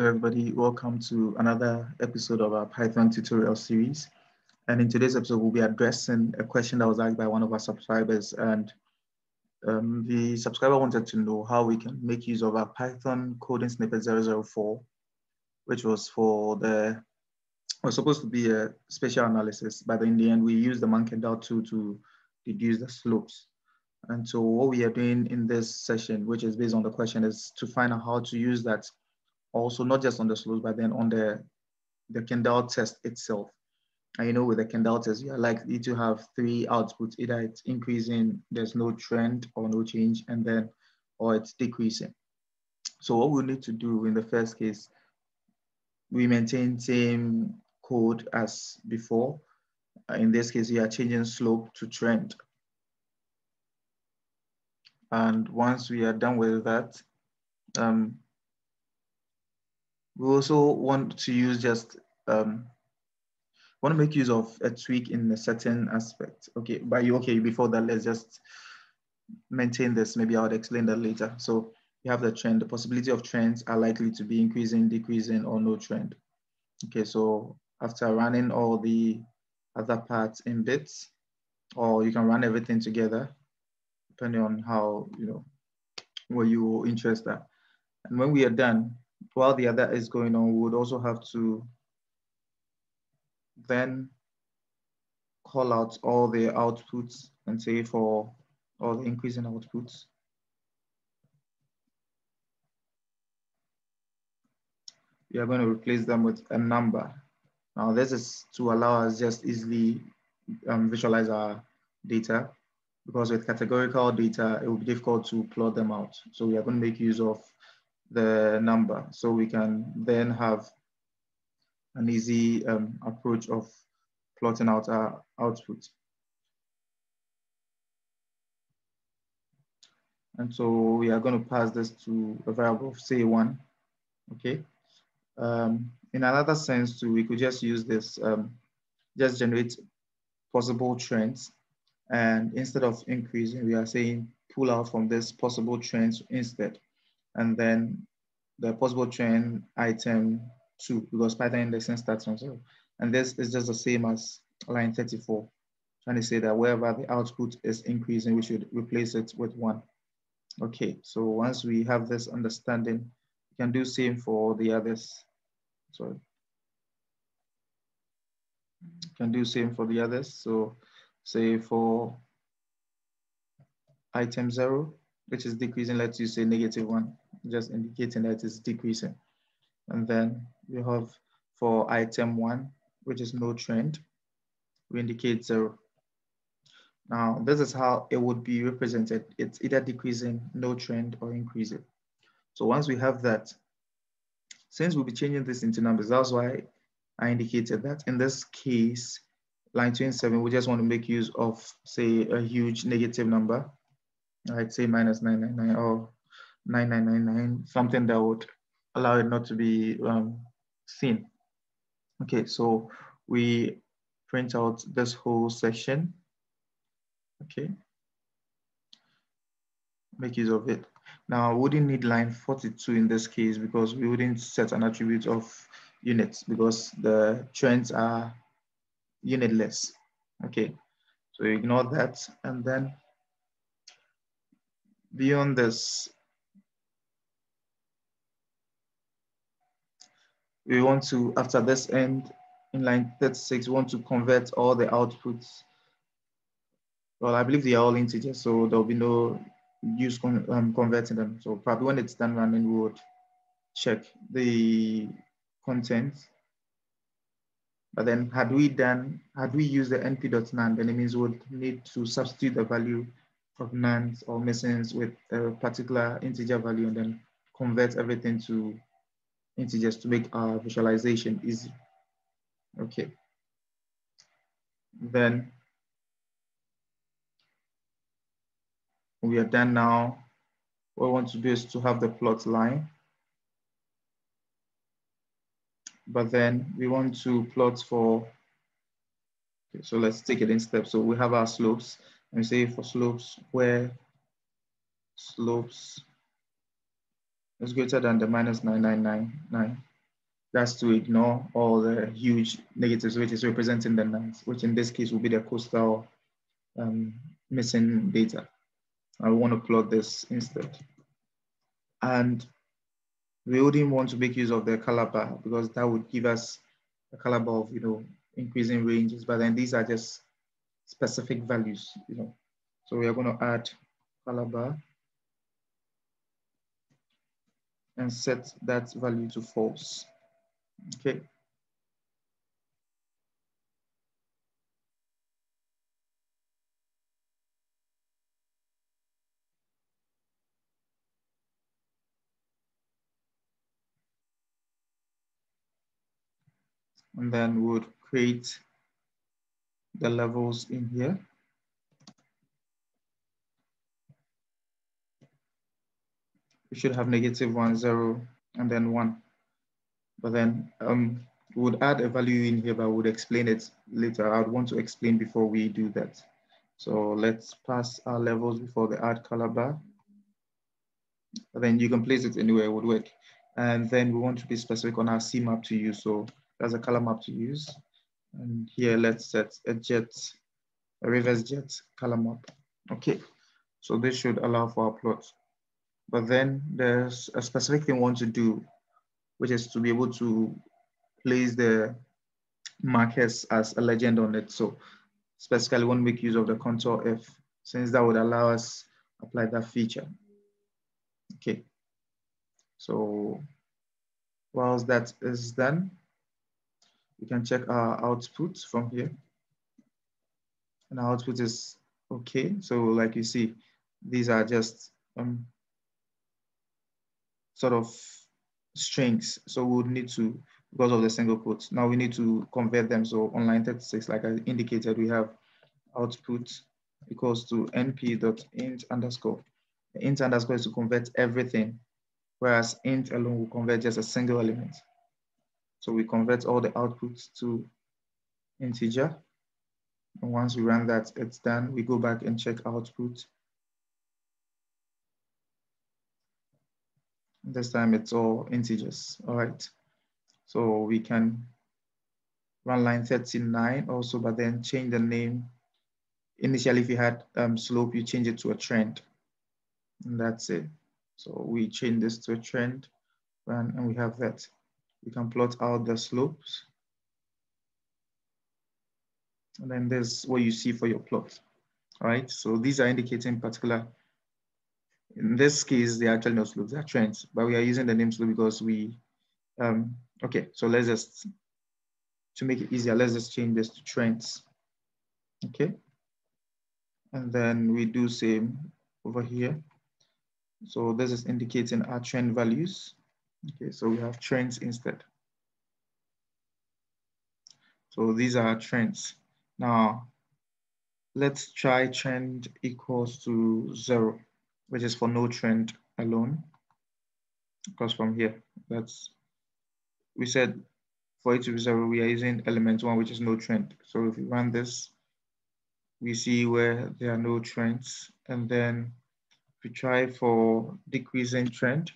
Hello everybody, welcome to another episode of our Python tutorial series. And in today's episode, we'll be addressing a question that was asked by one of our subscribers. And um, the subscriber wanted to know how we can make use of our Python coding snippet 004, which was for the, was supposed to be a spatial analysis, but in the end, we used the Mann-Kendall tool to deduce the slopes. And so what we are doing in this session, which is based on the question, is to find out how to use that also not just on the slopes, but then on the, the Kendall test itself. And you know, with the Kendall test, you are likely to have three outputs, either it's increasing, there's no trend or no change, and then, or it's decreasing. So what we need to do in the first case, we maintain same code as before. In this case, we are changing slope to trend. And once we are done with that, um, we also want to use just, um, want to make use of a tweak in a certain aspect. Okay, but you, okay, before that, let's just maintain this. Maybe I'll explain that later. So you have the trend, the possibility of trends are likely to be increasing, decreasing, or no trend. Okay, so after running all the other parts in bits, or you can run everything together, depending on how, you know, where you interest are. And when we are done, while the other is going on, we would also have to then call out all the outputs and say for all the increasing outputs. We are going to replace them with a number. Now this is to allow us just easily um, visualize our data because with categorical data, it will be difficult to plot them out. So we are going to make use of the number. So we can then have an easy um, approach of plotting out our output. And so we are going to pass this to a variable of say one, okay? Um, in another sense too, we could just use this, um, just generate possible trends. And instead of increasing, we are saying pull out from this possible trends instead and then the possible chain item two, because Python indexing starts from zero. And this is just the same as line 34, trying to say that wherever the output is increasing, we should replace it with one. Okay, so once we have this understanding, we can do same for the others. Sorry. Can do same for the others. So say for item zero, which is decreasing, let's use say negative one, just indicating that it's decreasing. And then we have for item one, which is no trend, we indicate zero. Now, this is how it would be represented. It's either decreasing, no trend, or increasing. So once we have that, since we'll be changing this into numbers, that's why I indicated that in this case, line 27, we just want to make use of, say, a huge negative number I'd say minus 999 or 9999, something that would allow it not to be um, seen. Okay, so we print out this whole section. Okay, make use of it. Now, we wouldn't need line 42 in this case because we wouldn't set an attribute of units because the trends are unitless. Okay, so ignore that and then beyond this, we want to, after this end, in line 36, we want to convert all the outputs. Well, I believe they are all integers, so there'll be no use con um, converting them. So probably when it's done running, we would check the content. But then had we done, had we used the np.nan, then it means we would need to substitute the value of nans or missings with a particular integer value and then convert everything to integers to make our visualization easy. Okay. Then we are done now. What we want to do is to have the plot line. But then we want to plot for, okay, so let's take it in steps. So we have our slopes and say for slopes where slopes is greater than the minus 9999 That's to ignore all the huge negatives, which is representing the nines, which in this case will be the coastal um, missing data. I want to plot this instead. And we wouldn't want to make use of the color bar because that would give us a color bar of, you know, increasing ranges, but then these are just specific values, you know. So we are going to add color bar and set that value to false. Okay. And then we would create the levels in here. We should have negative one, zero, and then one. But then um, we would add a value in here, but we would explain it later. I would want to explain before we do that. So let's pass our levels before the add color bar. But then you can place it anywhere, it would work. And then we want to be specific on our C map to use. So that's a color map to use. And here, let's set a jet, a reverse jet color map. Okay, so this should allow for plot. But then there's a specific thing we want to do which is to be able to place the markers as a legend on it. So specifically we want to make use of the contour F since that would allow us apply that feature. Okay, so whilst that is done, we can check our output from here. And our output is okay. So like you see, these are just um, sort of strings. So we would need to, because of the single quotes, now we need to convert them. So on line 36, like I indicated, we have output equals to np.int underscore. Int underscore is to convert everything, whereas int alone will convert just a single element. So we convert all the outputs to integer. And once we run that, it's done. We go back and check output. This time it's all integers, all right. So we can run line 39 also, but then change the name. Initially, if you had um, slope, you change it to a trend. And that's it. So we change this to a trend and, and we have that. We can plot out the slopes. And then there's what you see for your plot. right? so these are indicating particular in this case, they are actually not slopes, they are trends, but we are using the name slope because we, um, okay, so let's just, to make it easier, let's just change this to trends, okay? And then we do same over here. So this is indicating our trend values. Okay, so we have trends instead. So these are trends. Now, let's try trend equals to zero which is for no trend alone. Because from here, that's, we said for it to be zero, we are using element one, which is no trend. So if we run this, we see where there are no trends. And then we try for decreasing trend,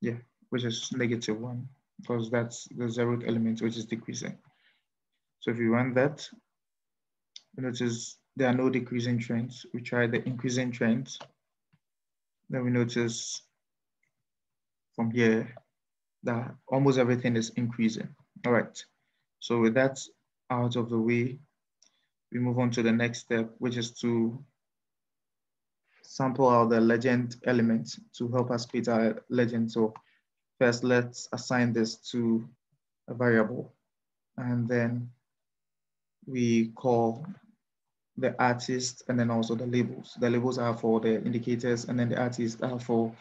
yeah, which is negative one, because that's the zeroth element, which is decreasing. So if we run that, notice there are no decreasing trends. We try the increasing trends. Then we notice from here that almost everything is increasing. All right, so with that out of the way, we move on to the next step, which is to sample out the legend elements to help us create our legend. So first, let's assign this to a variable. And then we call the artist and then also the labels. The labels are for the indicators and then the artists are for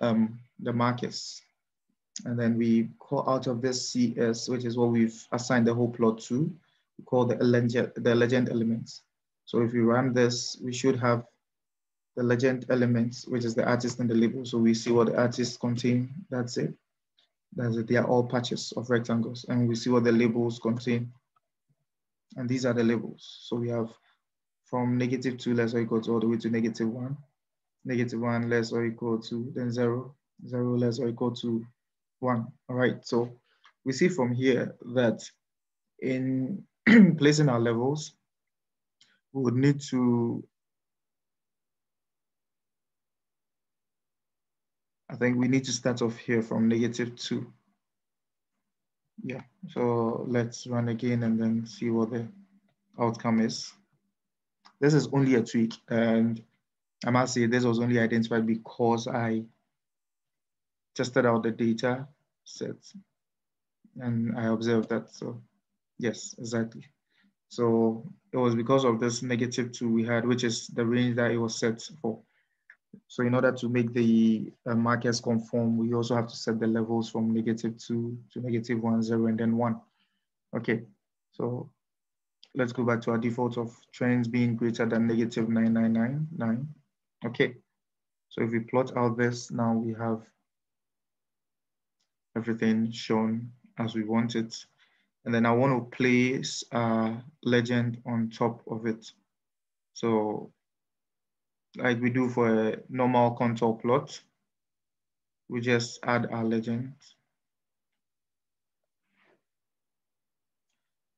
um, the markers. And then we call out of this CS, which is what we've assigned the whole plot to, we call the legend, the legend elements. So if we run this, we should have the legend elements, which is the artist and the label. So we see what the artists contain, that's it. That's it, they are all patches of rectangles. And we see what the labels contain. And these are the labels. So we have from negative 2 less or equal to all the way to negative 1, negative 1 less or equal to, then 0, 0 less or equal to one. All right, so we see from here that in placing our levels, we would need to, I think we need to start off here from negative two. Yeah, so let's run again and then see what the outcome is. This is only a tweak and I must say this was only identified because I tested out the data set and I observed that. So yes, exactly. So it was because of this negative two we had, which is the range that it was set for. So in order to make the uh, markers conform, we also have to set the levels from negative two to negative one, zero, and then one. Okay, so let's go back to our default of trends being greater than negative 9999. Okay, so if we plot out this, now we have everything shown as we want it. And then I want to place a legend on top of it. So like we do for a normal contour plot, we just add our legend.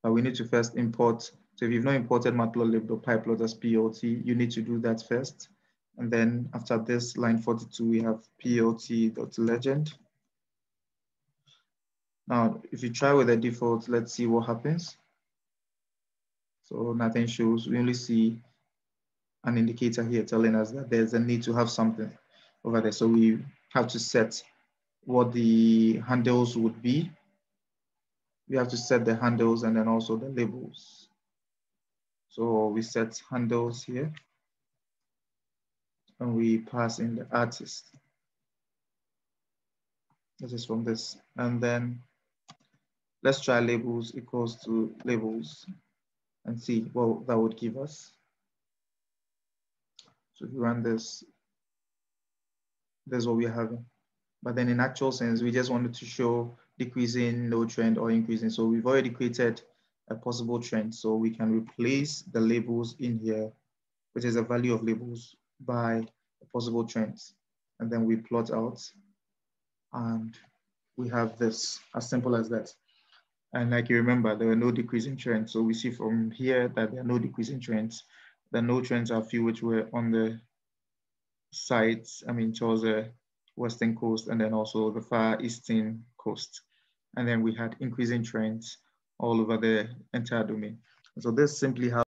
But we need to first import. So if you've not imported matplotlib.pyplot as PLT, you need to do that first. And then after this line 42, we have plt.legend. Now, if you try with the default, let's see what happens. So nothing shows, we only see an indicator here telling us that there's a need to have something over there. So we have to set what the handles would be. We have to set the handles and then also the labels. So we set handles here and we pass in the artist. This is from this. And then let's try labels equals to labels and see what that would give us. So if you run this, is what we're having. But then in actual sense, we just wanted to show decreasing, no trend or increasing. So we've already created a possible trend. So we can replace the labels in here, which is a value of labels by possible trends. And then we plot out and we have this as simple as that. And like you remember, there were no decreasing trends. So we see from here that there are no decreasing trends. The no trends are few which were on the sides, I mean, towards the western coast and then also the far eastern coast. And then we had increasing trends all over the entire domain. So this simply how